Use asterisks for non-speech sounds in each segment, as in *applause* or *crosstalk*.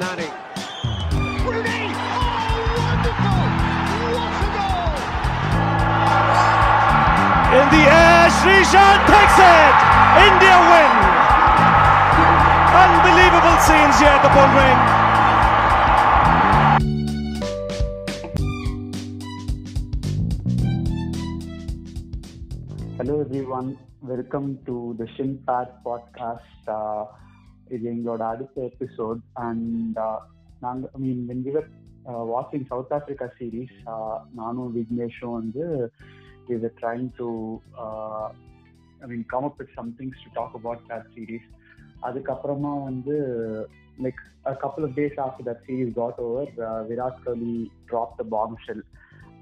Nani. Rooney! Oh, wonderful! What a goal! In the air, Srishan takes it! India win! Unbelievable scenes here at the Bull Ring. Hello everyone, welcome to the Shinpad podcast. Uh, இது எங்களோட அடுத்த episode and நாங்கள் I mean when we were வாட்சிங் South Africa series நானும் விக்னேஷும் வந்து இது trying to I mean come up with somethings to talk about that series அதுக்கப்புறமா வந்து like couple of days after that series got over Virat Kohli drop the bombshell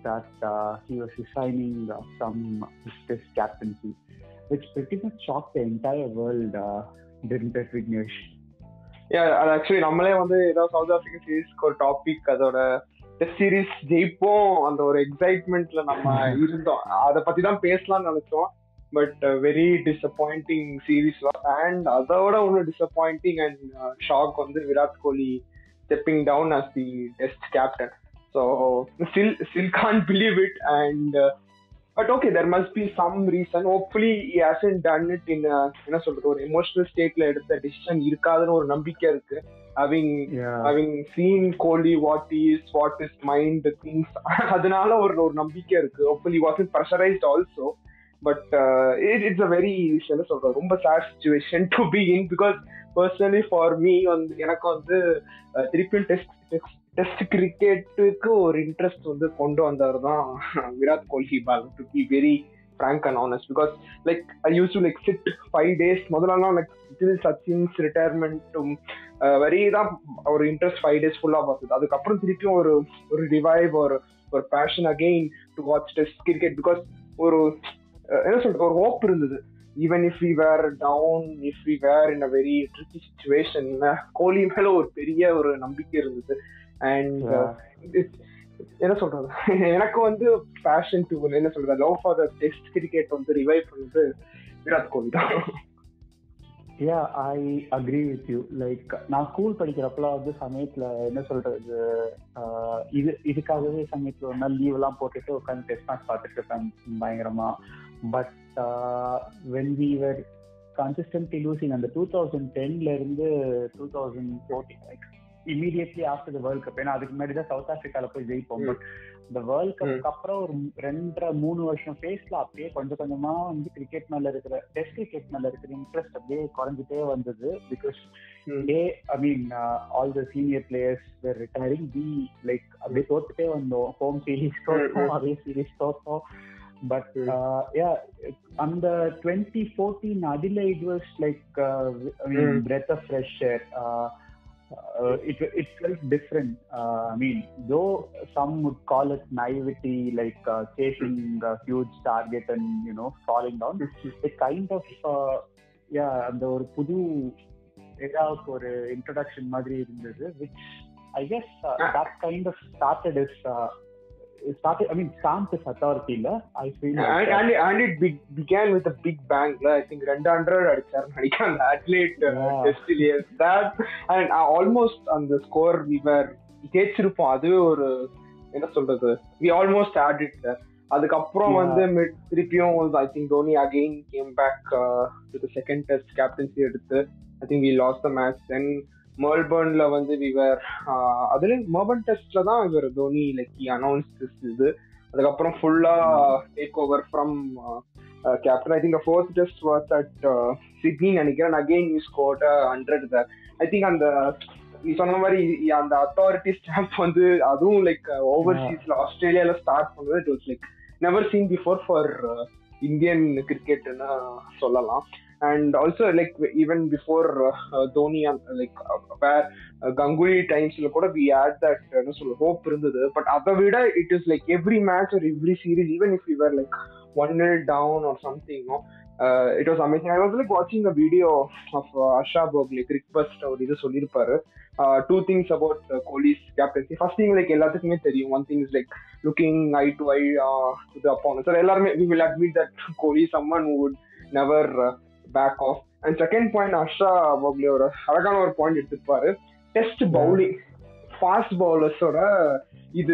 that uh, he was resigning uh, some test captaincy, which pretty much shocked the entire world, uh, it, Vignesh? அது actually நம்மளே வந்து ஏதோ south Africa சீரீஸ்க்கு ஒரு topic அதோட test series ஜெயிப்போம் அந்த ஒரு எக்ஸைட்மெண்ட்ல நம்ம *laughs* இருந்தோம். அதை பத்தி தான் பேசலாம்னு நினைச்சோம். But very disappointing series and அதோட ஒன்று டிசப்பாயிண்டிங் அண்ட் ஷாக் வந்து Virat Kohli stepping down as the test captain so still still can't believe it and but okay there must be some reason hopefully he has done it in என்ன சொல்றது ஒரு emotional ஸ்டேட்ல எடுத்த decision இருக்காதுன்னு ஒரு நம்பிக்கை இருக்கு. Having having seen Kohli what is what is mind things அதனால ஒரு ஒரு நம்பிக்கை இருக்கு. Hopefully what is pressurised also but it it's a very என்ன சொல்றது ரொம்ப sad situation to be in because personally for me வந்து எனக்கு வந்து திருப்பியும் டெஸ்ட் டெஸ்ட் டெஸ்ட் கிரிக்கெட்டுக்கு ஒரு இன்ட்ரெஸ்ட் வந்து கொண்டு வந்தவர் தான் விராட் கோலி பால். To be very frank and honest because like I use to like sit five days முதல்லாம் லைக் டில் சச்சின்ஸ் ரிட்டையர்மெண்ட்டும் வெரி தான் ஒரு இன்ட்ரெஸ்ட் ஃபைவ் டேஸ் ஃபுல்லாக பார்த்தது அதுக்கப்புறம் திருப்பியும் ஒரு ஒரு ரிவைவ் ஒரு ஒரு passion again to watch test cricket because ஒரு என்ன சொல்றது ஒரு ஹோப் இருந்தது. Even if we were down if we were in a very tricky situation Kohli மேல ஒரு பெரிய ஒரு நம்பிக்கை இருந்தது. அண்ட் என்ன சொல்றது? எனக்கு வந்து பேஷன் டு என்ன சொல்றது? Love for the test cricket வந்து ரிவைவ் பண்ணது விராட் கோலி தான். Yeah I agree with you like நான் ஸ்கூல் படிக்கிறப்பலாம் வந்து சமயத்துல என்ன சொல்றது? இது இதுக்காகவே சமயத்துல ஒரு நாள் லீவ் எல்லாம் போட்டுட்டு உட்காந்து டெஸ்ட் மேட்ச் பார்த்துட்டு இருப்பேன். பயங்கரமா. But when we were consistently losing அந்த டூ தௌசண்ட் டென்ல இருந்து two thousand fourteen like immediately after the world cup ஏன்னா அதுக்கு முன்னாடி தான் சவுத் ஆப்பிரிக்கால போய் ஜெயிப்போம். பட் இந்த வேர்ல்ட் கப்க்கு அப்புறம் ஒரு ரெண்டரை மூணு வருஷம் ஃபேஸ்ல அப்படியே கொஞ்சம் கொஞ்சமா வந்து கிரிக்கெட் மேல இருக்கிற டெஸ்ட் கிரிக்கெட் மேல இருக்கிற இன்ட்ரெஸ்ட் அப்படியே குறைஞ்சிட்டே வந்தது. Because they I mean all the senior players were retiring we like அப்படியே தோத்துட்டே வந்தோம். ஹோம் சீரீஸ் தோத்தோம். அதே சீரீஸ் தோத்தோம். பட் யா அந்த டுவெண்ட்டி ஃபோர்டீன் அதில் it was like breath of fresh air uh, it it felt different. Uh, I mean, though some would call it naivety, like uh, chasing a huge target and you know falling down, it kind of uh, yeah, அந்த ஒரு புது ஏதாவது ஒரு introduction மாதிரி இருந்தது which I guess that kind of started is started i mean stamp is authority la i feel like and, and, and it be, began with a big bang la i think 200 அடிச்சார் நினைக்கிறேன் அந்த Adelaide டெஸ்ட்லயே that. And uh, almost on the score we were ஜெயிச்சிருப்போம். அதுவே ஒரு என்ன சொல்றது? We almost had it அதுக்கப்புறம் வந்து திருப்பியும் I think Dhoni again came back to second test captaincy எடுத்து I think we lost the match then மெல்பர்ன்ல வந்து விவர் அதுலயும் மெல்பர்ன் டெஸ்ட்ல தான் இவர் தோனி லைக் அனௌன்ஸ் இது. அதுக்கப்புறம் ஃபுல்லா take over from captain I think fourth test was at Sydney நினைக்கிறேன். Again you scored hundred there I think அந்த நீ சொன்ன மாதிரி அந்த அத்தாரிட்டி ஸ்டாம்ப் வந்து அதுவும் லைக் ஓவர்சீஸ்ல ஆஸ்திரேலியால ஸ்டார்ட் பண்ணது. It was like never seen before for Indian கிரிக்கெட்னு சொல்லலாம். And also like even before uh, Dhoni and like uh, where uh, Ganguly times கூட we had that என்ன சொல்ல hope இருந்தது but அதை விட it is like every match or every series even if we were like one nil down or something no uh, it was amazing I was like watching a video of uh, Asha Bogle Crickbust அவர் இது சொல்லியிருப்பாரு uh, two things about uh, Kohli's captaincy first thing like எல்லாத்துக்குமே தெரியும் one thing is like looking eye to eye uh, to the opponent so எல்லாருமே we will admit that Kohli is someone who would never uh, back off and second point Ashra bubbly ஒரு அழகான ஒரு point எடுத்துப்பாரு test bowling fast பவுலர்ஸோட இது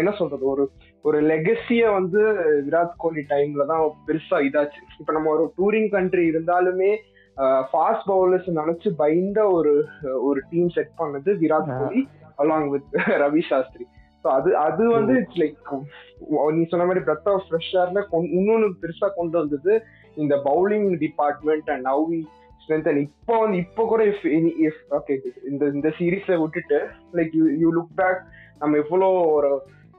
என்ன சொல்றது ஒரு ஒரு லெகசிய வந்து விராட் கோலி டைம்ல தான் பெருசா இதாச்சு. இப்ப நம்ம ஒரு டூரிங் கண்ட்ரி இருந்தாலுமே ஃபாஸ்ட் பவுலர்ஸ் நினைச்சு பயந்த ஒரு ஒரு டீம் செட் பண்ணது Virat Kohli along with Ravi Shastri. So அது அது வந்து இட்ஸ் லைக் நீ சொன்ன மாதிரி பிரத் ஆஃப் ஃப்ரெஷ் ஏர்ல இன்னொன்னு பெருசா கொண்டு வந்தது இந்த bowling department and now we strengthen இப்போ வந்து இப்போ கூட இஃப் இஃப் ஓகே இந்த இந்த சீரீஸை விட்டுட்டு like you you look back நம்ம எவ்வளோ ஒரு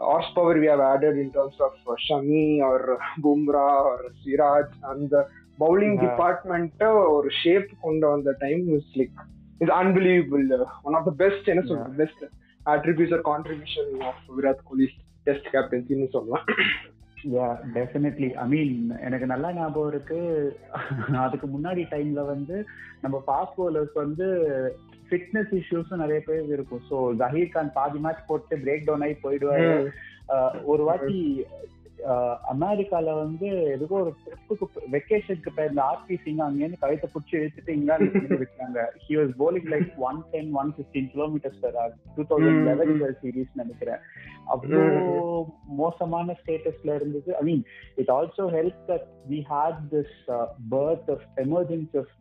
horse power we have added in terms of Shami or Bumrah or Siraj அந்த பவுலிங் டிபார்ட்மெண்ட்டை ஒரு ஷேப் கொண்டு வந்த time is like is unbelievable one of the best என்ன சொல்றது best attributes or contribution of Virat Kohli's test கேப்டன்சின்னு சொல்லலாம். Yeah definitely I mean எனக்கு நல்லா ஞாபகம் இருக்கு. அதுக்கு முன்னாடி டைம்ல வந்து நம்ம ஃபாஸ்ட் பவுலர்ஸ் வந்து ஃபிட்னஸ் இஷ்யூஸும் நிறைய பேர் இருக்கும். ஸோ ஜஹீர் கான் பாதி மேட்ச் போட்டு பிரேக் டவுன் ஆகி போயிடுவாரு. ஒரு வாட்டி அமெரிக்கால வந்து எதுக்கோ ஒரு ட்ரிப்புக்கு வெக்கேஷனுக்கு போய் இந்த ஆர்பி சிங் அங்கேருந்து கழுத்தை பிடிச்சி இழுத்துட்டு இங்கிலாந்து விட்டாங்க? He was bowling like one ten one fifteen kilometres per or two thousand eleven series நினைக்கிறேன். அவ்வளோ மோசமான ஸ்டேட்டஸ்ல இருந்தது. I mean it also help that we had this birth of emergency of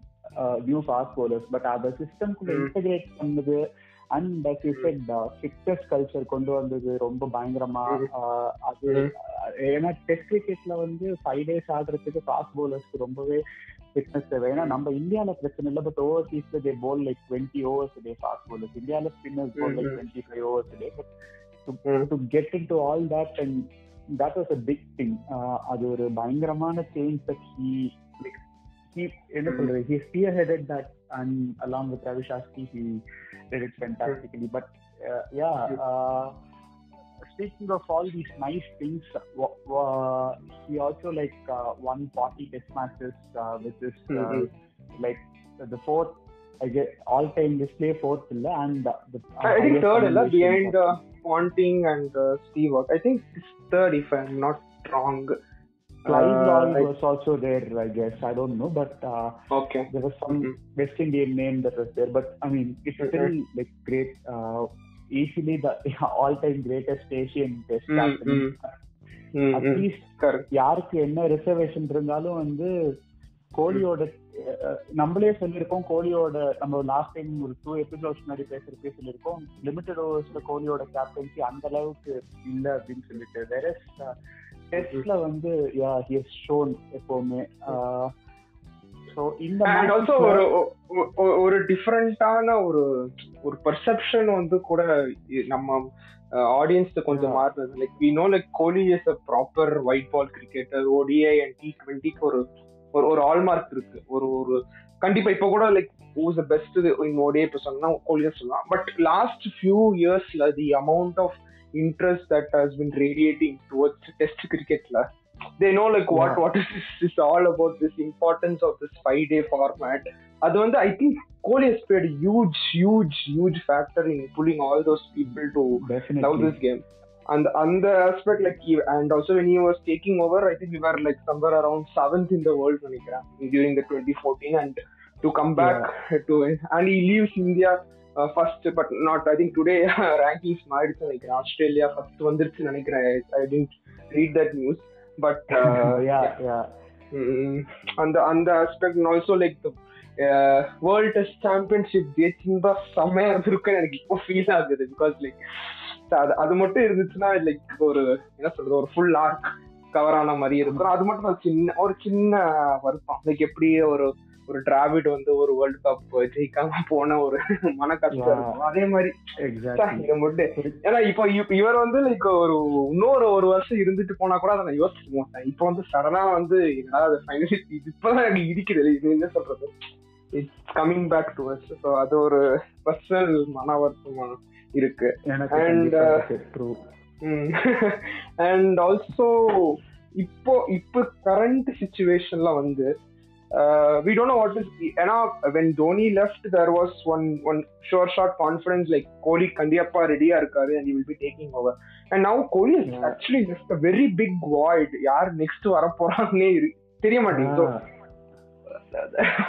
new fast bowlers but அந்த சிஸ்டம்குள்ள integrate பண்ணது and as you said fitness culture கொண்டு வந்தது ரொம்ப பயங்கரமா அது ஏன்னா டெஸ்ட் கிரிக்கெட்ல வந்து ஃபைவ் டேஸ் ஆடுறதுக்கு ஃபாஸ்ட் பவுலர்ஸ்க்கு ரொம்பவே ஃபிட்னஸ் தேவை. ஏன்னா நம்ம இந்தியாவில் பிரச்சனை இல்லை பட் ஓவர் சீஸ்ல they bowl like twenty overs day fast bowlers இந்தியாவில் spinners bowl like twenty five overs day but to get in to all that and that was a big thing அது ஒரு பயங்கரமான சேஞ்ச் தட் ஹீ லைக் என்ன சொல்றது? He spearheaded that and along with Ravi Shastri he did it fantastically. But uh, yeah uh, speaking of all these nice things uh, he also like uh, won 40 test matches uh, with this uh, mm-hmm. like the fourth I guess all time display fourth and the, the I think third illa behind uh, Ponting and uh, Steve I think it's third if I'm not wrong Lloyd uh, was also there, I guess. I don't know, but uh, okay, there was some mm-hmm. West Indian name that was there. But I mean, it's mm-hmm. still like great, uh, easily the all-time greatest Asian Test captain. Mm-hmm. At least யாருக்கு என்ன reservation இருந்தாலும் வந்து கோலியோட நம்மளே சொல்லியிருக்கோம் கோலியோட நம்ம last time ஒரு two episodes முன்னாடி பேசுறப்பே சொல்லியிருக்கோம் லிமிடெட் ஓவர்ஸ்ல கோலியோட கேப்டன்சி அந்த அளவுக்கு இல்ல அப்படின்னு சொல்லிட்டு வேற டெஸ்ட்ல வந்து யா ஹஸ் ஷோன் எப்பவுமே ஸோ இந்த அண்ட் ஆல்சோ ஒரு ஒரு டிஃப்ரெண்டான ஒரு ஒரு பர்செப்ஷன் வந்து கூட நம்ம ஆடியன்ஸ் கொஞ்சம் மாறுறது like we know like Kohli is a proper white ball cricketer ODI and T டுவெண்ட்டிக்கு ஒரு ஒரு ஒரு ஆல்மார்க் இருக்கு. ஒரு ஒரு கண்டிப்பா இப்ப கூட like who's the best in ODI இப்போ சொன்னா கோலியை சொல்லலாம் பட் லாஸ்ட் ஃபியூ இயர்ஸ்ல the amount of interest that has been radiating towards test cricket la they know like what yeah. what is this, this all about this importance of this five day format அது வந்து I think Kohli has played a huge huge huge factor in pulling all those people to Definitely. love this game and and the aspect like and also when he was taking over i think we were like somewhere around seventh in the world during the 2014 and to come back yeah. to and he leaves india first but not I think today rankings மாறிடுச்சு நினைக்கிறேன். Australia first வந்துருச்சு நினைக்கிறேன். I didn't read that news but அந்த அந்த aspect also like world test championship ஜெயிச்சிருந்தா செம்மையா இருந்திருக்குன்னு எனக்கு இப்போ ஃபீல் ஆகுது. பிகாஸ் லைக் அது அது மட்டும் இருந்துச்சுன்னா லைக் ஒரு என்ன சொல்றது ஒரு ஃபுல் ஆர்க் கவர் ஆன மாதிரி இருக்கும். அது மட்டும் சின்ன ஒரு சின்ன வருத்தம். லைக் எப்படி ஒரு ஒரு டிராவிட் வந்து ஒரு வேர்ல்ட் கப் ஜெயிக்காம போன ஒரு மன கஷ்டம் இருக்கும். அதே மாதிரி இதை மட்டும் ஏன்னா இப்போ இவர் வந்து லைக் ஒரு இன்னொரு ஒரு வருஷம் இருந்துட்டு போனா கூட அதை நான் யோசிச்சு மாட்டேன். இப்போ வந்து சடனா வந்து என்னடா ஃபைனலி *laughs* இப்பதான் எனக்கு இடிக்குது. இது என்ன சொல்றது? It's coming back to us so அது ஒரு பர்சனல் மன வருத்தமா இருக்கு. அண்ட் அண்ட் ஆல்சோ இப்போ இப்போ கரண்ட் சுச்சுவேஷன்ல வந்து uh, we don't know what is ஏன்னா when Dhoni left there was one one sure shot confidence like Kohli கண்டிப்பா ரெடியா இருக்காரு and he will be taking over. And now Kohli is yeah. actually just a very big void. யார் next வர போறாங்கன்னே தெரிய மாட்டேங்குது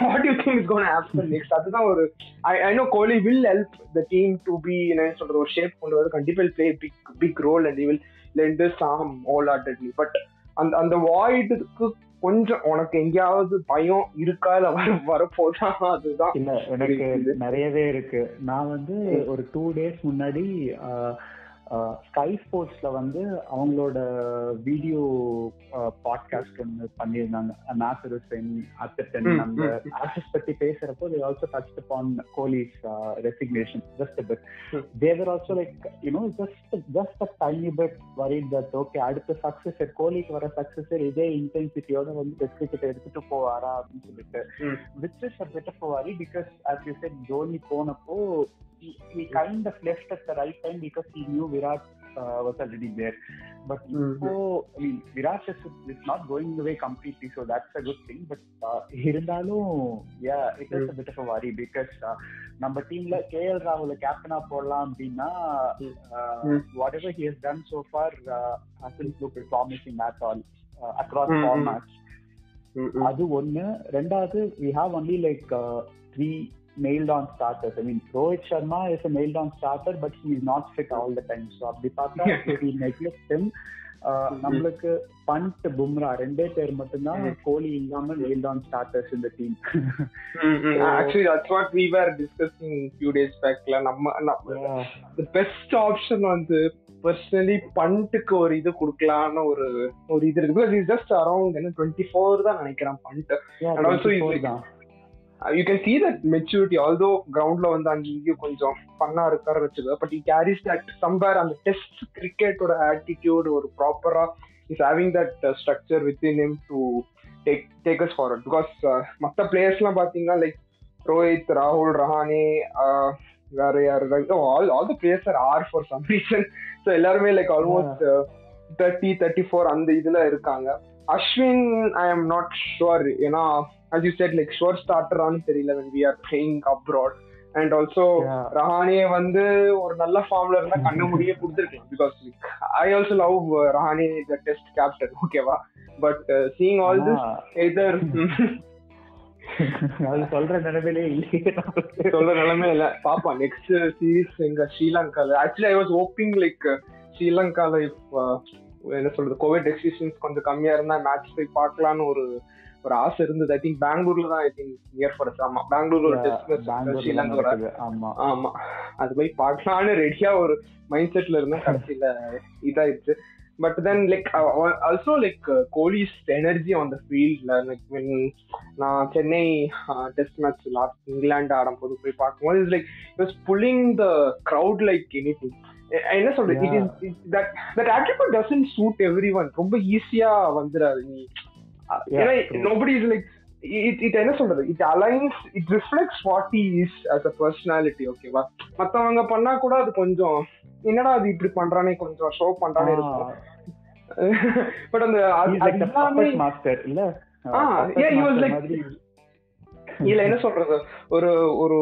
what you think is gonna happen next அதுதான் ஒரு I I know Kohli will help the team to be என்ன சொல்றது ஒரு ஷேப் கொண்டு வந்து கண்டிப்பா play big big role and will lend some all ஆர்டட்லி but அந்த அந்த வாய்டுக்கு கொஞ்சம் உனக்கு எங்கேயாவது பயம் இருக்கா இல்ல வர வரப்போதா அதுதான். இல்ல எனக்கு. நிறையவே இருக்கு. நான் வந்து ஒரு டூ டேஸ் முன்னாடி ஸ்கை ஸ்போர்ட்ஸ்ல வந்து அவங்களோட வீடியோ பாட்காஸ்ட் ஒன்று பண்ணியிருந்தாங்க நாசர் ஹுசைன் அத்தன் அந்த. ஆக்டர்ஸ் பத்தி பேசுறப்போ they also touched upon Kohli's ம். they were also like you know just just a tiny bit worried that okay அடுத்த சக்சஸர் கோலிக்கு வர சக்சஸர் இதே இன்டென்சிட்டியோட வந்து டெஸ்ட் கிரிக்கெட் எடுத்துட்டு போவாரா அப்படின்னு சொல்லிட்டு is a bit of a worry because as you said Dhoni போனப்போ he, he kind of left at the right time because he knew Virat uh, was already there. But Mhm. இப்போ I mean Virat is, is not going away completely, so that's a good thing. But uh, இருந்தாலும் yeah, it is a bit of a worry because uh, நம்ம டீம்ல KL ராகுல கேப்டனா போடலாம் அப்படின்னா Mm. uh, whatever he has done so far uh, hasn't looked promising at all uh, across Mm, mm. formats. ம், ம். அது ஒண்ணு ரெண்டாவது we have only like three nailed on starters. I mean, Rohit Sharma is a nailed on starter, but he is not fit all the time. So அப்படி பார்த்தா *laughs* neglect him, uh, நம்மளுக்கு பண்ட் பும்ரா ரெண்டே பேர் மட்டும்தான். கோலி இல்லாம nailed on starters in the team. Actually that's what we were discussing few days பேக்ல நம்ம best option வந்து பர்சனலி பண்ட்டுக்கு ஒரு இது கொடுக்கலான்னு ஒரு ஒரு இது இருக்கு பிகாஸ் இஸ் ஜஸ்ட் அரௌண்ட் என்ன டுவெண்ட்டி ஃபோர் தான் நினைக்கிறேன் Pant Yeah, And you can see that maturity although கிரவுண்ட்ல வந்து அங்க இங்கேயும் கொஞ்சம் ஃபன்னா இருக்காரு வச்சுக்கோ but you carries that somewhere அந்த டெஸ்ட் கிரிக்கெட்டோட ஆட்டிடியூட் ஒரு ப்ராப்பரா is having that structure with in him to take take us forward because மற்ற பிளேயர்ஸ்லாம் பார்த்தீங்கன்னா லைக் ரோஹித் ராகுல் ரஹானே வேற யாரு? All all the players are are for some reason so எல்லாருமே like almost thirty thirty four அந்த இதுல இருக்காங்க. Ashwin I am not sure ஏன்னா as you said like sure starter தெரியல when we are playing abroad. And also Yeah. Rahane வந்து ஒரு நல்ல ஃபார்ம்ல இருந்தா கண்ணு முடியே கொடுத்துருக்கலாம். Because I also love Rahane the test captain ஓகேவா பட் சீயிங் ஆல் திஸ் ஆனா, எதர் அது சொல்ற நிலைமையிலே இல்லையே. சொல்ற நிலைமை இல்ல. பாப்பா நெக்ஸ்ட் சீரீஸ் எங்க ஸ்ரீலங்கால. Actually I was hoping like ஸ்ரீலங்கால என்ன சொல்றது கோவிட் ரெஸ்ட்ரிக்ஷன்ஸ் கொஞ்சம் கம்மியா இருந்தா மேட்ச் போய் பார்க்கலாம்னு ஒரு ஒரு ஆசை இருந்தது. ஐ திங்க் பெங்களூர்ல தான் ஐ திங்க் நியர் ஃபார் ஆமா பெங்களூர்ல ஒரு டெஸ்ட். ஆமா. ஆமா. அது போய் பார்க்கலாம்னு ரெடியா ஒரு மைண்ட் செட்ல இருந்தேன். கடைசியில இதாயிடுச்சு. But then like also like Kohli's energy on the ஃபீல்ட்ல லைக் வென் நான் சென்னை டெஸ்ட் மேட்ச் லாஸ்ட் இங்கிலாந்து ஆடும்போது போய் பார்க்கும்போது is like was pulling the crowd like anything என்ன சொல்றது? It is that that attitude doesn't suit everyone ரொம்ப ஈஸியா வந்துடாது நீ ஏன்னா. Nobody is like it it என்ன சொல்றது it aligns it reflects what he is as a personality ஓகேவா மத்தவங்க பண்ணா கூட அது கொஞ்சம் என்னடா அது இப்படி பண்றானே கொஞ்சம் ஷோ பண்றானே இருக்கும் *laughs* பட் அந்த master, இல்ல? ஆ, yeah, he was இல்ல என்ன சொல்றது? ஒரு ஒரு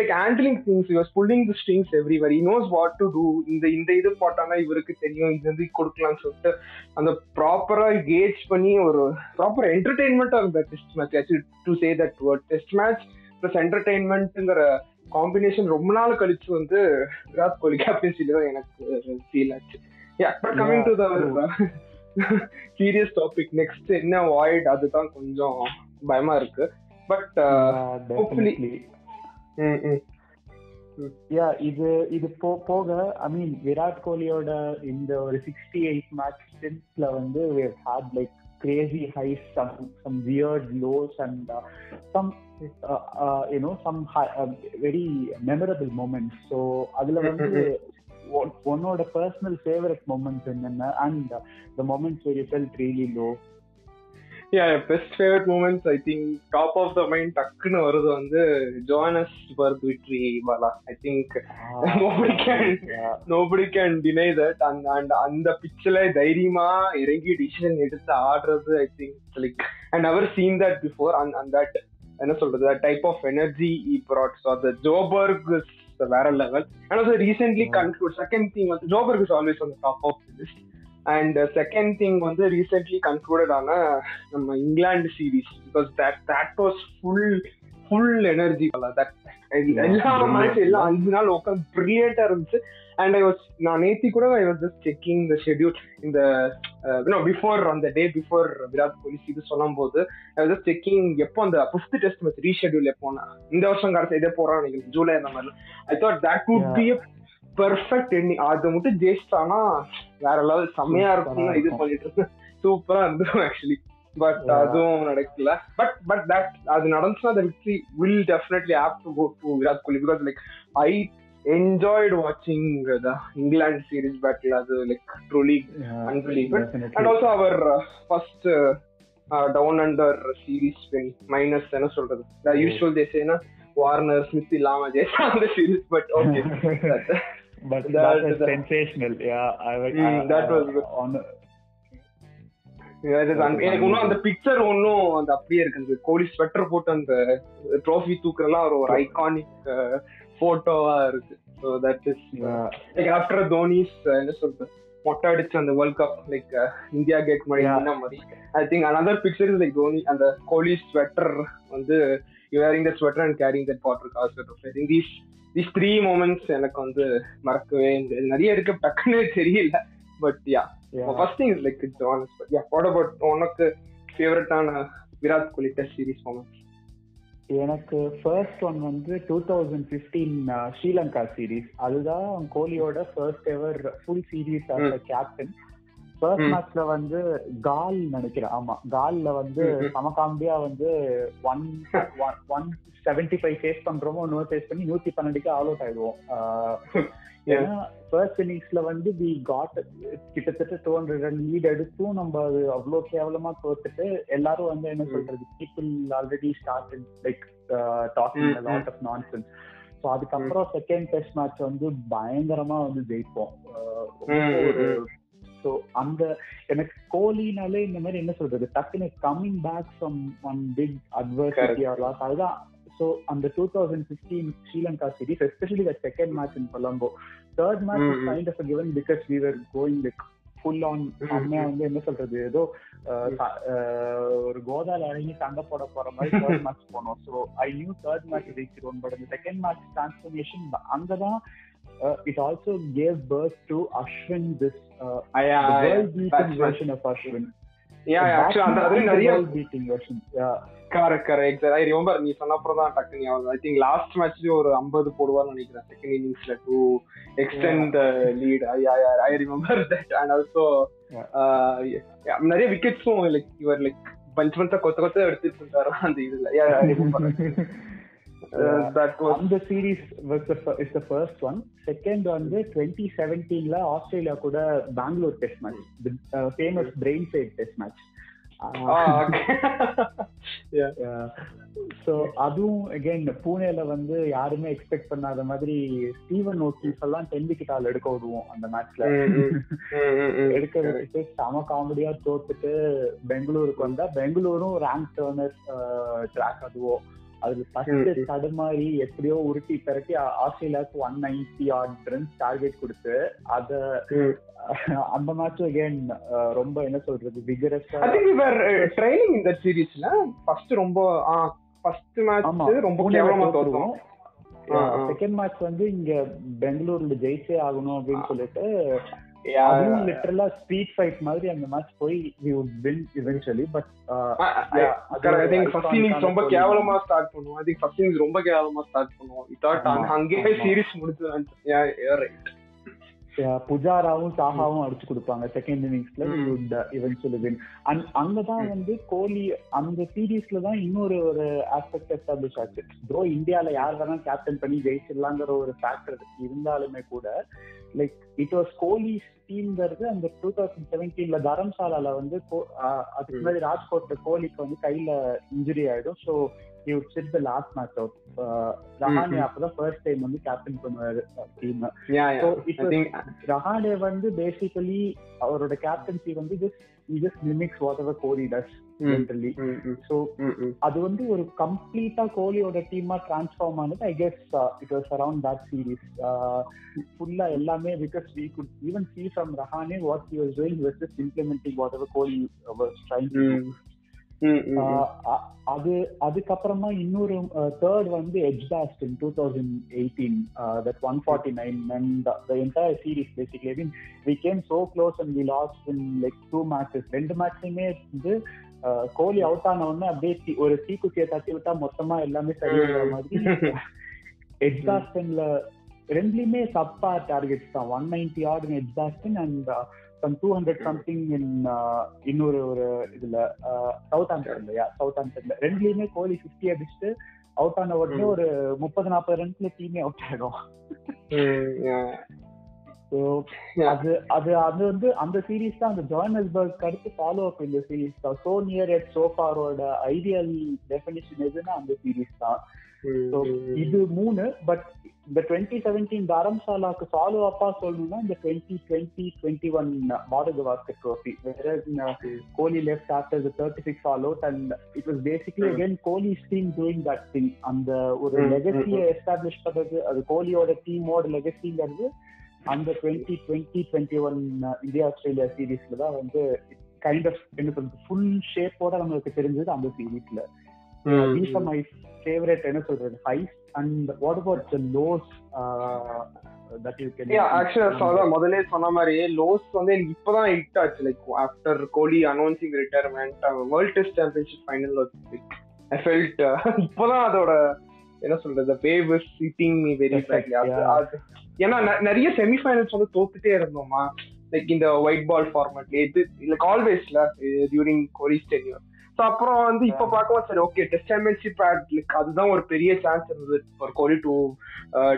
like handling things he was pulling the strings everywhere. He knows what to do. இந்த இந்த இது போட்டானா இவருக்கு தெரியும். இது வந்து கொடுக்கலாம்னு சொல்லிட்டு அந்த ப்ராப்பரா கேஜ் பண்ணி ஒரு ப்ராப்பர் என்டர்டைன்மெண்டா இருந்த test match to say that word test match plus என்டர்டைன்மெண்ட்ங்கிற combination ரொம்ப நாள் கழிச்சு வந்து விராட் கோலி கேப்டன்சில தான் எனக்கு ஃபீல் ஆச்சு. Yeah but coming to the serious topic next என்ன வாய்ட் அதுதான் கொஞ்சம் பயமா இருக்கு. But definitely. Yeah, இது இது போ- போக ஐ மீன் விராட் கோலியோட இந்த ஒரு சிக்ஸ்டி எயிட் மேட்ச் ஸ்டின்ஸ்ல வந்து had like crazy highs some some weird lows and some you know some very memorable moments so அதுல வந்து உன்- உன்னோட பர்சனல் ஃபேவரட் மூமெண்ட்ஸ் என்னென்ன? And the moments very felt really low yeah best favourite moments I think top of the mind டக்குன்னு வருது வந்து Johannesburg விட்ரி Bala I think Nobody can- nobody can deny that அந்த அந்த அந்த பிச்சில் தைரியமா இறங்கி டிசிஷன் எடுத்து ஆடுறது I think like I never seen that before and and that என்ன சொல்றது type of energy he brought so அந்த ஜோபர்க் வேற level and also recently conclude second thing வந்து Joburg is always on top of list and second thing வந்து recently concluded ஆன நம்ம England series because that that was full full energy that எல்லா match எல்லாம் அஞ்சு நாள் உட்காந்து பிரில்லியண்டா இருந்துச்சு. அண்ட் ஐ வாஸ் நான் நேத்தி கூட I was just checking the schedule இந்த பிஃபோர் அந்த டே பிஃபோர் விராட் கோலி இது சொல்லும் போது ஐ வாஸ் ஜஸ்ட் செக்கிங் எப்போ அந்த ஃபிஃப்த் டெஸ்ட் மேட்ச் ரீஷெட்யூல் எப்போனா இந்த வருஷம் கடைசி இதே போறான் ஜூலை அந்த மாதிரி I thought that would be perfect ending அது மட்டும் ஜெயிச்சிட்டானா வேற லெவல் செம்மையா இருக்கும்னு இது பண்ணிட்டு இருந்தேன். சூப்பரா இருந்துரும் ஆக்சுவலி பட் அதுவும் நடக்கல. பட் பட் தட் அது நடந்துச்சுன்னா அந்த victory will definitely have to go to Virat Kohli because like I enjoyed வாட்சிங் த இங்கிலாந்து சீரீஸ் பேட்டில் அது like truly unbelievable and also our first down under series win minus என்ன சொல்றது? Usual தேசேனா Warner Smith இல்லாம ஜெயிச்சா அந்த series but okay But That- that was that- sensational. Yeah, I, was- Mm, I- that was I- good. on எனக்கு இன்னும் அந்த picture ஒன்னும் அந்த அப்படியே இருக்கு கோலி ஸ்வெட்டர் போட்டு அந்த ட்ரோஃபி தூக்குறலாம் ஒரு ஐகானிக் போட்டோவா இருக்கு. So that is like after Dhoni's என்ன சொல்றது மொட்டை அடிச்ச அந்த world cup like India Gate மாதிரி மாதிரி. I think another picture is like Dhoni அந்த கோலி ஸ்வெட்டர் வந்து wearing the sweater and carrying sweater I think these these three moments எனக்கு வந்து மறக்கவே நிறைய இருக்கு டக்குன்னு தெரியல. But yeah yeah. First thing is like it's honest but yeah what about உனக்கு ஃபேவரட்டான Virat Kohli test series moments எனக்கு ஃபர்ஸ்ட் ஒன் வந்து two thousand fifteen Sri Lanka series அதுதான் கோலியோட first ever full series as a captain first. மேட்ச்ல வந்து கால் நினைக்கிறேன். ஆமா. கால்ல வந்து. சமகாம்பியா வந்து one one seventy five face பண்றோமோ இன்னொரு ஃபேஸ் பண்ணி நூத்தி பன்னெண்டுக்கு ஆல் அவுட் ஆயிடுவோம். *laughs* ஏன்னா ஃபர்ஸ்ட் இன்னிங்ஸ்ல வந்து வி காட் கிட்டத்தட்ட டூ ஹண்ட்ரட் ரன் லீட் எடுத்தும் நம்ம அது அவ்வளோ கேவலமா தோத்துட்டு எல்லாரும் வந்து என்ன. சொல்றது people already start like talking lot of nonsense so அதுக்கப்புறம் செகண்ட் டெஸ்ட் மேட்ச் வந்து பயங்கரமா வந்து ஜெயிப்போம். ஸோ அந்த எனக்கு கோலினாலே இந்த மாதிரி என்ன சொல்றது டக்குன்னு coming back from one big adversity or loss அதுதான். ஸோ அந்த two thousand fifteen Sri Lanka series especially the second match in Colombo third match. Kind of given because we going like full on hmm. வந்து என்ன சொல்றது ஏதோ அஹ், ஒரு கோதால இறங்கி சண்டை போட போற மாதிரி தேர்ட் மேட்ச் போனோம். So I knew third match ஜெயிச்சிருவோம் but அந்த செகண்ட் மேட்ச் டிரான்ஸ்ஃபர்மேஷன் அங்கதான் it also gave birth to Ashwin this yeah world beating that's right. Version of Ashwin yeah ஆக்சுவலா அந்த அதுல நிறைய world beating version correct correct I remember நீ சொன்ன அப்புறம் தான் டக்குனு ஞாபகம் ஐ திங்க் லாஸ்ட் மேட்ச்லயே ஒரு 50 போடுவார்னு நினைக்கிறேன் second இன்னிங்ஸ்ல to extend lead I remember that and also நிறைய விக்கெட்ஸும் லைக் இவர் லைக் பஞ்ச் பஞ்சா கொத்த கொத்த எடுத்துட்டு இருந்தாரு அந்த இதுல. *laughs* தட் வாஸ் அந்த series is the first one second வந்து டுவெண்ட்டி செவன்டீன்ல ஆஸ்திரேலியா கூட Bangalore test match famous brain fade test match so அதுவும் அகைன் பூனேல வந்து யாருமே எக்ஸ்பெக்ட் பண்ணாத மாதிரி ஸ்டீவன் ஓக்கிஸ் எல்லாம் டென் விக்கெட் ஆல் எடுக்க விடுவோம் அந்த மேட்ச்ல எடுக்க வச்சுட்டு செம காமெடியா தோத்துட்டு பெங்களூருக்கு வந்தா பெங்களூரும் ரேங்க் டேர்னர் ட்ராக் அதுவும் அதுல ஃபர்ஸ்ட் தடுமாறி எப்படியோ உருட்டி திரட்டி ஆ- ஆஸ்திரேலியாவுக்கு one ninety odd runs target கொடுத்து அத அந்த மேட்ச் அகைன் ரொம்ப என்ன சொல்றது விகரஸா ட்ரைனிங் இந்த சீரிஸ்ல ஃபர்ஸ்ட் ரொம்ப ஃபர்ஸ்ட் மேட்ச் ரொம்ப கேவலமா ஆ. செகண்ட் மேட்ச் வந்து இங்க பெங்களூர்ல ஜெயிச்சே ஆகணும் அப்படின்னு சொல்லிட்டு. அதுவும் லிட்டரலா ஸ்ட்ரீட் ஃபைட் மாதிரி அந்த மேட்ச் போய் we would win eventually but I think first innings ரொம்ப கேவலமா ஸ்டார்ட் பண்ணுவோம். ஐ திங்க் ஃபர்ஸ்ட் இன்னிங்ஸ் ரொம்ப கேவலமா ஸ்டார்ட் பண்ணுவோம். இதாட் ஆமா, அங்கேயே. சீரிஸ் முடிச்சு ரைட் புஜாராவும் சாஹாவும் அடிச்சு கொடுப்பாங்க. செகண்ட் இன்னிங்ஸ்ல இவென்ச்சுவலி வின் அங்கதான் வந்து கோலி அந்த சீரீஸ்ல தான் இன்னொரு ஒரு ஆஸ்பெக்ட் எஸ்டாப்ளிஷ் ஆச்சு. ப்ரோ இந்தியால யார் வேணா கேப்டன் பண்ணி ஜெயிச்சிடலாங்கிற ஒரு ஃபேக்டர் இருந்தாலுமே கூட லைக் இட் வாஸ் கோலி டீம்ங்கிறது அந்த டூ தௌசண்ட் செவன்டீன்ல தரம்சாலால வந்து கோ- அதுக்கு முன்னாடி ராஜ்கோட்ல கோலிக்கு வந்து கையில இன்ஜுரி ஆயிடும். So sit the last match out. Uh, Rahane. அப்பதான் ஃபர்ஸ்ட் டைம் வந்து கேப்டன் பண்ணுவாரு டீம் ரஹானே வந்து பேசிக்கலி அவரோட கேப்டன்சி வந்து just just mimics whatever Kohli does. Generally mm, so. அது வந்து ஒரு கம்ப்ளீட்டா கோலியோட டீமா டிரான்ஸ்ஃபார்ம் ஆனது I guess it was around that series ஃபுல்லா எல்லாமே because we could even see from Rahane what he was doing was just implementing whatever Kohli was trying அது அதுக்கப்புறமா இன்னொரு தேர்ட் வந்து Edgbaston in two thousand eighteen that one forty nine and the entire series basically mean we came so close and we lost in like two matches ரெண்டு மேட்ச்லயுமே வந்து கோலி out ஆன உடனே அப்படியே ஒரு தீக்குச்சியை தட்டி விட்டா மொத்தமா எல்லாமே சரியாகிற மாதிரி. எஜ் பாஸ்டன்ல ரெண்டுலயுமே சப்பா டார்கெட்ஸ் தான். One ninety odd Edgbaston and some two hundred something in இன்னொரு ஒரு இதுல சவுத் ஆம்டன்ல சவுத் ஆம்டன்ல ரெண்டுலயுமே கோலி பிப்டி அடிச்சுட்டு அவுட் ஆன உடனே. ஒரு முப்பது நாற்பது ரன்ஸ்ல டீமே அவுட் ஆயிடும். ஸோ. அது அது அது வந்து அந்த சீரீஸ் தான். அந்த ஜோஹனஸ்பர்க் அடுத்து ஃபாலோ அப் இந்த சீரீஸ் தான். சோ நியர் எட் சோஃபாரோட ஐடியல் டெஃபினிஷன் எதுன்னா அந்த சீரீஸ் தான். இது மூணு பட் இந்த டுவெண்ட்டி செவன்டீன் தரம்சாலாக்கு ஃபாலோ அப்பா சொல்லணும்னா இந்த twenty twenty twenty one Border Gavaskar trophy வேற Kohli left after thirty six all out and it was basically. Again Kohli team doing that thing அந்த ஒரு லெகசியை எஸ்டாப்ளிஷ் பண்றது அது கோலியோட டீமோட லெகசிங்கிறது அந்த twenty twenty twenty one India Australia சீரீஸ்ல தான் வந்து கைண்ட் ஆஃப் என்ன சொல்றது ஃபுல் ஷேப்போட நம்மளுக்கு தெரிஞ்சது அந்த சீரீஸ்ல தீஸ் ஆர் மை. ஃபேவரட் என்ன சொல்றது highs and what about the lows that you can சொல்ல- முதல்லயே சொன்ன மாதிரி லோஸ் வந்து எனக்கு இப்பதான் ஹிட் ஆச்சு. Like after Kohli announcing retirement world test championship final I felt இப்பதான் அதோட என்ன சொல்றது wave is hitting me very ஏன்னா நிறைய செமிஃபைனல்ஸ் வந்து தோத்துட்டே இருந்தோமா? லைக் இந்த ஒயிட் பால் ஃபார்மேட்ல இது லைக் ஆல்வேஸ்ல டியூரிங் கோலிஸ் டென்யூர் ஸோ அப்புறம் வந்து இப்ப பார்க்கவும் சரி ஓகே டெஸ்ட் சாம்பியன்ஷிப் லைக் அதுதான் ஒரு பெரிய சான்ஸ் இருந்தது for Kohli to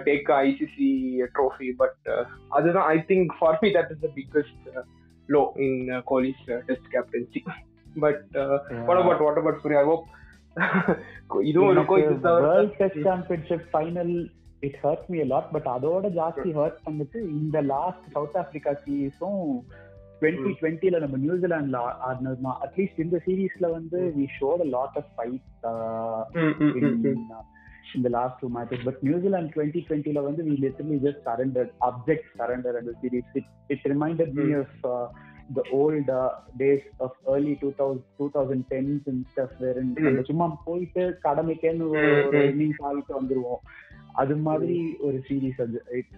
take ICC trophy but அதுதான் I think for me that is the biggest low in Kohli's test captaincy but what about what about Surya I hope இதுவும் இருக்கும் world test championship final it hurt me lot but அதோட ஜாஸ்தி hurt பண்ணிட்டு இந்த last south Africa சீரீஸும் twenty டுவெண்ட்டில நம்ம நியூசிலாந்துல ஆடினது தான் அட்லீஸ்ட் இந்த சீரீஸ்ல வந்து we showed a lot of fight ம், ம், ம், ம். last two matches. But New Zealand 2020 la வந்து surrendered, object surrender in the series. It, it reminded me Hmm. of uh, the old uh, days of early 2000, 2010s and stuff wherein Hmm. நம்ம சும்மா போயிட்டு கடமைக்கேன்னு ஒரு Hmm, ஒரு hmm. Innings ஆகிட்டு வந்துருவோம் அது மாதிரி ஒரு சீரீஸ் அது it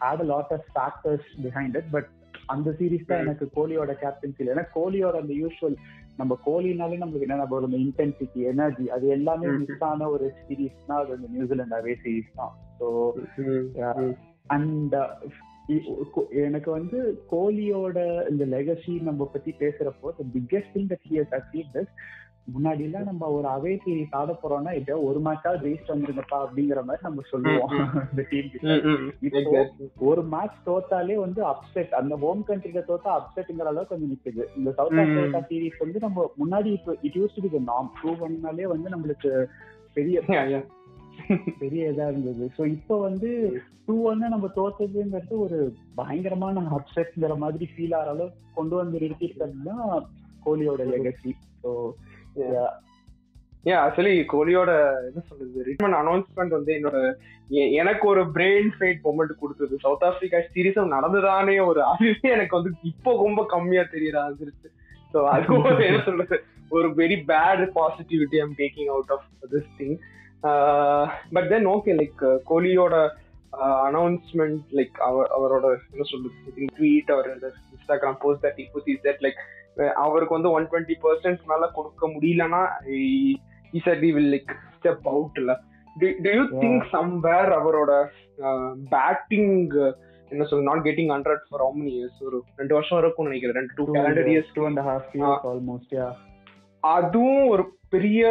had a lot of factors behind it but அந்த சீரீஸ் தான் Hmm. எனக்கு கோலியோட கேப்டன்சில ஏன்னா கோலியோட அந்த யூஸ்வல் நம்ம கோலினாலே நம்மளுக்கு என்ன நம்ம ஒரு இன்டென்சிட்டி எனர்ஜி அது எல்லாமே. மிஸ் ஆன ஒரு சீரீஸ்னா அது அந்த நியூசிலாந்து அவே சீரீஸ் தான் ஸோ. அண்ட் எனக்கு வந்து கோலியோட இந்த லெகசி நம்ம பத்தி பேசுறப்போ the biggest thing that he has achieve this முன்னாடி எல்லாம் நம்ம ஒரு அவே சீரீஸ் ஆட போறோம்னா இப்போ ஒரு மேட்சா ஜெயிச்சு வந்துருங்கப்பா அப்படிங்கிற மாதிரி நம்ம சொல்லுவோம் இந்த டீம். இப்போ. ஒரு மேட்ச் தோத்தாலே வந்து அப்செட் அந்த ஹோம் கண்ட்ரில தோத்தா அப்செட்ங்கிற அளவுக்கு வந்து நிக்குது இந்த சவுத். ஆப்பிரிக்கா சீரிஸ் வந்து நம்ம முன்னாடி இப்போ இட் யூஸ் டு பி நாம் டூ ஒன்னாலே வந்து நம்மளுக்கு பெரிய. *laughs* *laughs* பெரிய இதா இருந்தது. சோ இப்போ வந்து டூ ஒன்னு நம்ம தோத்ததுங்கிறது ஒரு பயங்கரமான அப்செட்ங்கிற மாதிரி ஃபீல் ஆகிற அளவுக்கு கொண்டு வந்து நிறுத்திருக்கிறது தான் கோலியோட லெகசி ஸோ Yeah, actually கோலியோட என்ன சொல்றது? ரிட்மெண்ட் அனௌன்ஸ்மெண்ட் வந்து என்னோட எனக்கு ஒரு பிரெயின் ஃபைட் மொமெண்ட் கொடுத்தது. சவுத் ஆப்பிரிக்கா சீரீஸும் நடந்ததானே ஒரு அதுவே எனக்கு வந்து இப்போ ரொம்ப கம்மியா தெரியற ஆரம்பிச்சிருச்சு ஸோ அது என்ன சொல்றது? ஒரு very bad positivity I'm taking out of this thing but then okay like கோலியோட announcement like அவர் அவரோட என்ன சொல்றது tweet our Instagram post that is that like அவருக்கு வந்து ஒன் டுவெண்ட்டி பர்சன்ட் மேல கொடுக்க முடியலன்னா he will like step out இல்ல you Yeah. think somewhere அவரோட பேட்டிங் என்ன சொல்ல not getting hundred for how many years? ஒரு ரெண்டு வருஷம் இருக்கும்னு நினைக்கிறேன். ரெண்டு two calendar years two and half years almost yeah அதுவும் ஒரு பெரிய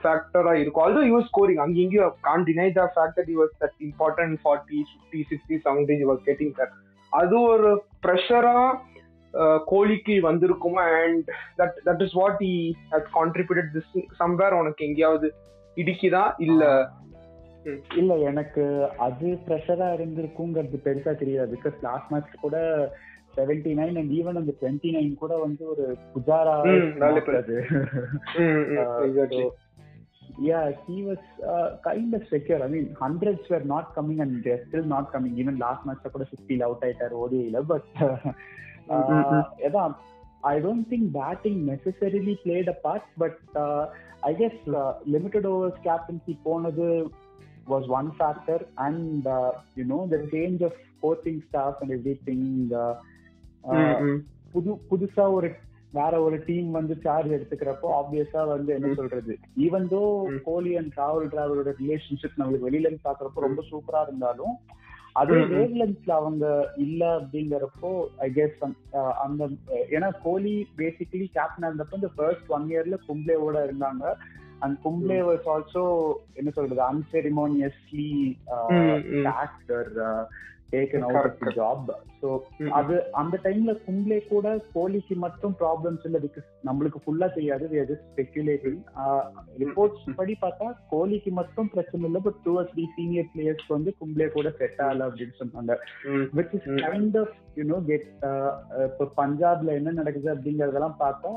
ஃபேக்டரா இருக்கும். ஆல்சோ யூஸ் ஸ்கோரிங் அங்கே இங்கேயும் continue the fact that use that important forty fifty sixty seventy you was getting that அது ஒரு ப்ரெஷரா கோலிக்கு வந்திருக்குமா? And that that is what he has contributed this somewhere உனக்கு எங்கேயாவது இடிக்குதா? இல்ல? இல்ல எனக்கு அது ப்ரெஷரா இருந்திருக்குங்கிறது பெருசா தெரியாது. பிகாஸ் லாஸ்ட் மேட்ச் கூட செவன்டி நைன் அண்ட் ஈவன் அந்த டுவெண்ட்டி நைன் கூட வந்து ஒரு புஜாரா ம், நல்ல player. அது ம், ம், exactly. yeah he was uh, kind of secure i mean hundreds were not coming and they're still not coming even last match கூட 50 அவுட் ஆயிட்டார் ஓடிஐல பட் அதான் think batting necessarily played a part, but uh, I guess uh, limited overs captaincy போனது was one factor, and uh, you know the change of coaching staff and புது புதுசா ஒரு வேற ஒரு டீம் வந்து சார்ஜ் எடுத்துக்கிறப்போ ஆப்வியஸா வந்து என்ன சொல்றது ஈவன் தோ. கோலி அண்ட் ராகுல் டிராவலோட ரிலேஷன்ஷிப் நம்மளுக்கு வெளியில இருந்து பாக்குறப்போ ரொம்ப சூப்பரா இருந்தாலும் அதே ம், ம். வேவ் லென்த்ல அவங்க இல்ல அப்படிங்கறப்போ ஐ கெஸ் அந்த ஏன்னா கோலி பேசிக்கலி கேப்டனா இருந்தப்போ இந்த ஃபர்ஸ்ட் ஒன் இயர்ல கும்ப்ளேவோட இருந்தாங்க அண்ட் கும்ப்ளே வாஸ் ஆல்சோ என்ன சொல்றது unceremoniously. After taken out. Job so. அது அந்த டைம்ல கும்ப்ளே கூட கோலிக்கு மட்டும் ப்ராப்ளம்ஸ் இல்ல பிகாஸ் நம்மளுக்கு ஃபுல்லா தெரியாது are just speculating ரிப்போர்ட்ஸ் படி பார்த்தா கோலிக்கு மட்டும் பிரச்சனை இல்ல but two or three senior பிளேயர்ஸ்க்கு வந்து கும்ப்ளே கூட செட் ஆகல அப்படின்னு சொன்னாங்க. Which is. Kind of you know get இப்போ பஞ்சாப்ல என்ன நடக்குது அப்படிங்கறதெல்லாம் பார்த்தா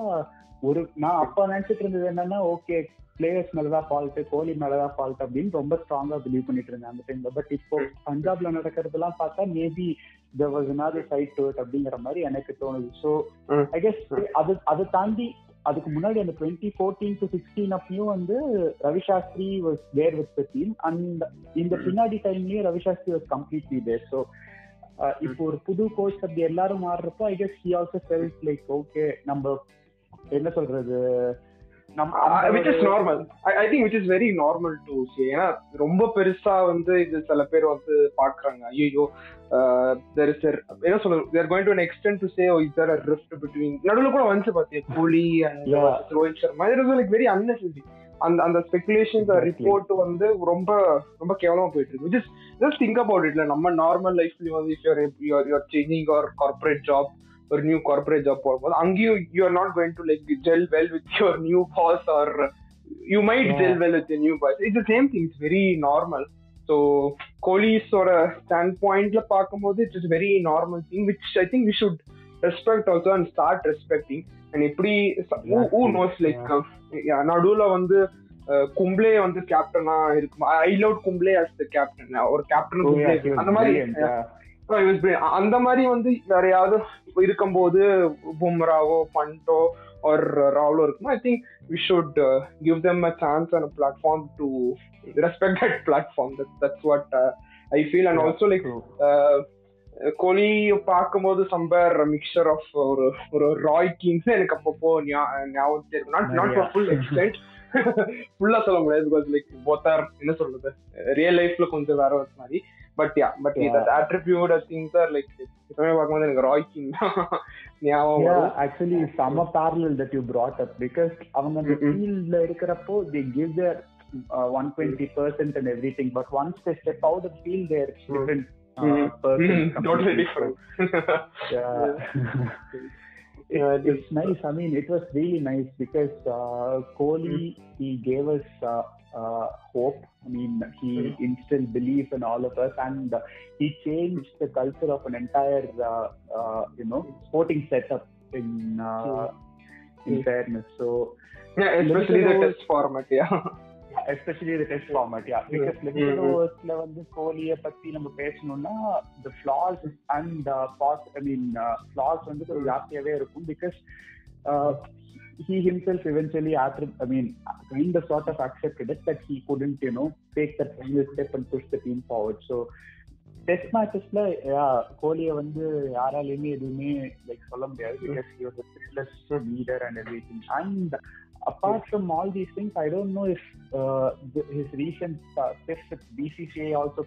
ஒரு நான் அப்ப நினைச்சிட்டு இருந்தது என்னன்னா ஓகே பிளேயர்ஸ் மேலதான் ஃபால்ட் கோலி மேலதான் ஃபால்ட் அப்படின்னு ரொம்ப ஸ்ட்ராங்கா பிலீவ் பண்ணிட்டு இருந்தேன் அந்த டைம்ல பட் இப்போ பஞ்சாப்ல நடக்கிறதெல்லாம் பார்த்தா maybe was another side to it அப்படிங்கிற மாதிரி எனக்கு தோணுது. ஸோ. ஐ கெஸ் அது அதை தாண்டி அதுக்கு முன்னாடி அந்த டுவெண்ட்டி ஃபோர்டீன் டு சிக்ஸ்டீன் அப்பயும் வந்து Ravi Shastri was there with the team and இந்த பின்னாடி டைம்லயும் Ravi Shastri was completely there so இப்போ ஒரு புது கோச் அப்படி எல்லாரும் மாறுறப்போ I guess he also felt like okay நம்ம என்ன சொல்றது which is normal I think which is very normal to say ஏன்னா ரொம்ப பெருசா வந்து இது சில பேர் வந்து பாக்குறாங்க ஐயோ தெர் இஸ் என்ன சொல்றது? There going to an extent to say oh is there a rift between நடுவுல கூட வந்து பாத்தியா? கோலி அண்ட். ரோஹித் சர்மா இது லைக் வெரி unnecessary. அந்த அந்த ஸ்பெகுலேஷன்ஸ். ரிப்போர்ட் வந்து ரொம்ப ரொம்ப கேவலமா போயிட்டு இருக்கு. Which is just think about இட்ல நம்ம நார்மல் லைஃப்லயும் வந்து இஃப் யூர் யூஆர் சேஞ்சிங் ஒரு கார்பரேட் ஜாப் ஒரு நியூ கார்பரேட் ஜாப் போகும்போது அங்கேயும் you are not going to like gel well with your new boss or you might. Gel well with new boss it's same thing it's very normal so கோலிஸோட stand பாயிண்ட்ல பார்க்கும்போது it's is very normal thing which I think we should respect also and start respecting and எப்படி who knows like நடுவுல வந்து அஹ், கும்ப்ளே வந்து கேப்டனா இருக்கும். I love Kumble as the captain ஒரு captain அந்த மாதிரி Brilliant. அ- அந்த மாதிரி வந்து வேற யாராவது இருக்கும்போது பும்ராவோ பண்டோ ஒரு ராவலோ இருக்குமோ? I think we should give them a chance and platform to respect that platform that's what I feel and also like Kohli பார்க்கும்போது சம்பர் மிக்சர் ஆஃப் ஒரு ஒரு ராய் கிங்ஸ் எனக்கு அப்பப்போ ஞா- ஞாபகம் இருக்கும் நாட் நாட். ஃபுல் எக்ஸ்டென்ட் ஃபுல்லா சொல்ல முடியாது பிகாஸ் லைக் போத்தார் என்ன சொல்றது? ரியல் லைஃப்ல கொஞ்சம் வேற ஒரு மாதிரி. But yeah but Yeah. இது அட்ரிபியூட் திங்ஸ் ஆர் லைக் எப்பவுமே பார்க்கும்போது எனக்கு ராய் கிங் தான் ஞாபகம் Yeah, வரும் actually, some parallel that you brought up because அவங்க அந்த Mm-mm. ஃபீல்ட்ல இருக்கிறப்போ they give their uh, 120% and everything, but once they step out of the field, they're Mm. different uh, Mm. person. Mm, totally completely. different. Yeah. Yeah, It- it's nice. I mean, it was really nice because uh, Kohli he gave us uh, uh, hope. I mean, he Mm. instilled belief in all of us, and uh, he changed the culture of an entire, uh, uh, you know, sporting setup in uh, in Mm. fairness. So, Yeah, especially the Limited test format, yeah. especially the test format, yeah, because Mm. limited Mm. oversல வந்து கோலியை பத்தி நம்ம பேசணும்னா the flaws and uh, pos- I mean uh, flaws வந்து கொஞ்சம் ஜாஸ்தியாவே இருக்கும் because uh, he himself eventually after I mean kind of sort of accepted it that he couldn't you know take that final step and push the team forward so test மேட்சஸ்ல கோலியை வந்து யாராலையுமே எதுவுமே like சொல்ல முடியாது because he was a fearless leader and everything and apart from all these things I don't know if uh, the, his recent uh, test with BCCI also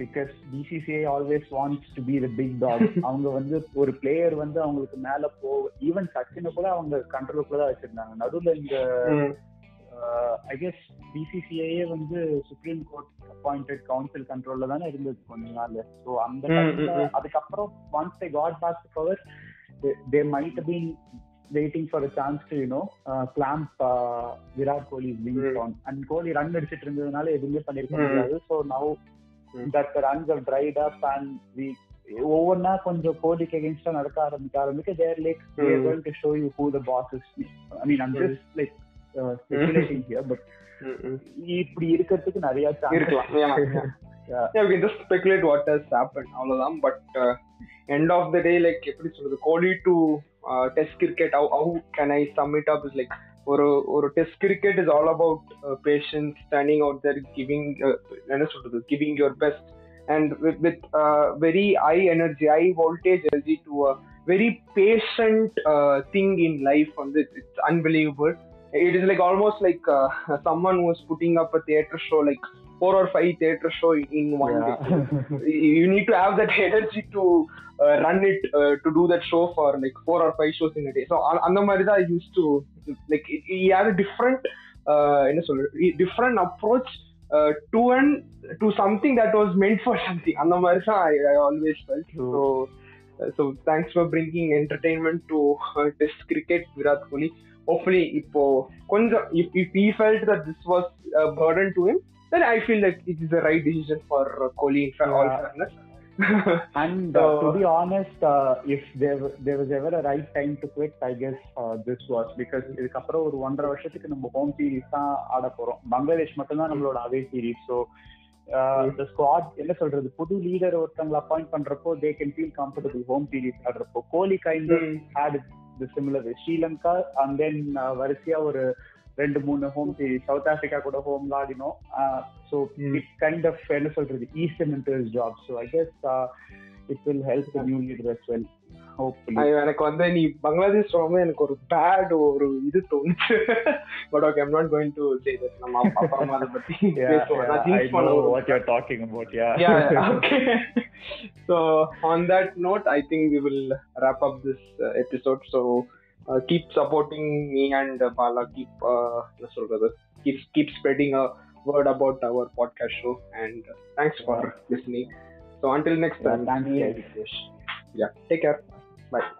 because BCCI always wants to be the big dog அவங்க வந்து ஒரு player வந்து அவங்களுக்கு மேல போ even சச்சினை கூட அவங்க கண்ட்ரோலுக்குள்ள தான் வச்சிருந்தாங்க நடுவுல இந்த ஐ கெஸ் பிசிசிஐயே வந்து சுப்ரீம் கோர்ட் அப்பாயிண்டட் கவுன்சில் கண்ட்ரோல்ல தானே இருந்தது கொஞ்ச நாள் ஸோ அந்த. அதுக்கப்புறம் once they got back power they might been waiting for a chance to you know clamp Virat Kohli on and Kohli run அடிச்சிட்டு இருந்ததுனால எதுவுமே பண்ணிருக்க. முடியாது so now. That runs dried up and we ஒவ்வொன்னா கொஞ்சம் கோலிக்கு அகேன்ஸ்டா நடக்க ஆரம்பிக்க ஆரம்பிக்க there like. Going to show you who the boss is I mean I'm just like speculating here but. இப்படி இருக்கிறதுக்கு நிறைய இருக்கலாம். Yeah, we can just speculate what has happened. அவ்வளவுதான். But end of the day like எப்படி சொல்றது? Kohli to test cricket how how can I sum it up is like ஒரு ஒரு test cricket is all about patience standing out there giving என்ன சொல்றது? Giving your best and with with very high energy high voltage energy to very patient thing in life வந்து it's unbelievable it is like almost like uh, *laughs* someone was putting up a theater show like four or five theater show in one day you you need to have that *laughs* energy to uh, run it uh, to do that show for like four or five shows in a day so on- அந்த மாதிரி தான் I used to like he- he had a different uh, என்ன சொல்றது different approach uh, to an to something that was meant for something அந்த மாதிரி தான் I, I always felt True. so uh, so thanks for bringing entertainment to uh, test cricket Virat Kohli hopefully இப்போ கொஞ்சம் if, if he felt that this was a burden to him then I feel like it is the right decision for uh, Kohli in fa- all Yeah. fairness. *laughs* And uh, So- to be honest, uh, if there there was ever a right time to quit, I guess uh, this was because இதுக்கப்புறம் ஒரு ஒன்றரை வருஷத்துக்கு நம்ம home series தான் ஆட போறோம். பங்களாதேஷ் மட்டும்தான் நம்மளோட அவே சீரிஸ் ஸோ இந்த ஸ்குவாட் என்ன சொல்றது? புது லீடர் ஒருத்தவங்களை அப்பாயிண்ட் பண்றப்போ they can feel comfortable home series ஆடுறப்போ. Kohli kind. Had the similar Sri Lanka and then வரிசையா ஒரு ரெண்டு மூணு ஹோம் சீரிஸ் சவுத் ஆப்பிரிக்கா கூட ஹோம் ஆடினோம் so Mm. It kind of என்ன சொல்றது eased in into his job so I guess it will help the new leader as well hopefully ஐயோ, எனக்கு வந்து நீ பங்களாதேஷ் ரொம்ப எனக்கு ஒரு பேட் ஒரு இது தோணுச்சு. But okay I'm not going to say that நம்ம அப்~ அப்புறமா அதை பத்தி *laughs* பேசுவோம். நான் jinx பண்ண விரும்பல. what you're talking about yeah. Yeah, *laughs* yeah, okay. so on that note, I think we will wrap up this uh, episode. So uh, keep supporting me and uh, Bala. Keep uh, என்ன சொல்றது? keep keep spreading a word about our podcast show. And uh, thanks for listening. So until next Yeah, time, thanks, me